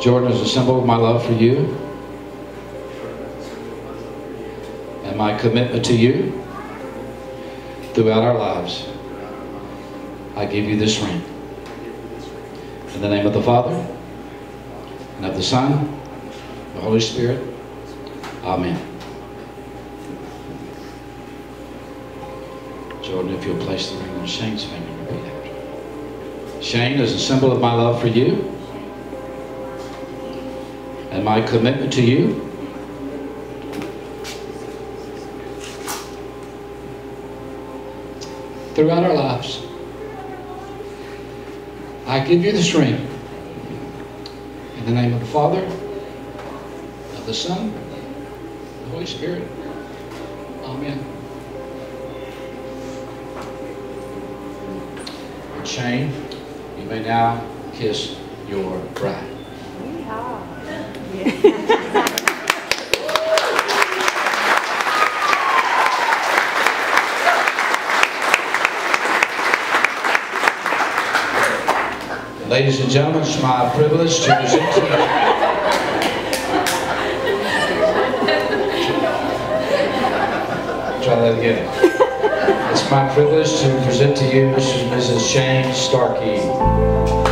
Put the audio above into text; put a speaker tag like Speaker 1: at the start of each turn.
Speaker 1: Jordan is a symbol of my love for you and my commitment to you throughout our lives. I give you this ring. In the name of the Father, and of the Son, the Holy Spirit. Amen. Jordan, if you'll place the ring on Shane's finger repeat after. Shane is a symbol of my love for you and my commitment to you throughout our lives. I give you this ring in the name of the Father, of the Son, the Holy Spirit. Amen. Shane, you may now kiss your bride. Ladies and gentlemen, it's my privilege to present to you. Try that again. It's my privilege to present to you Mrs. and Mrs. Shane Starkey.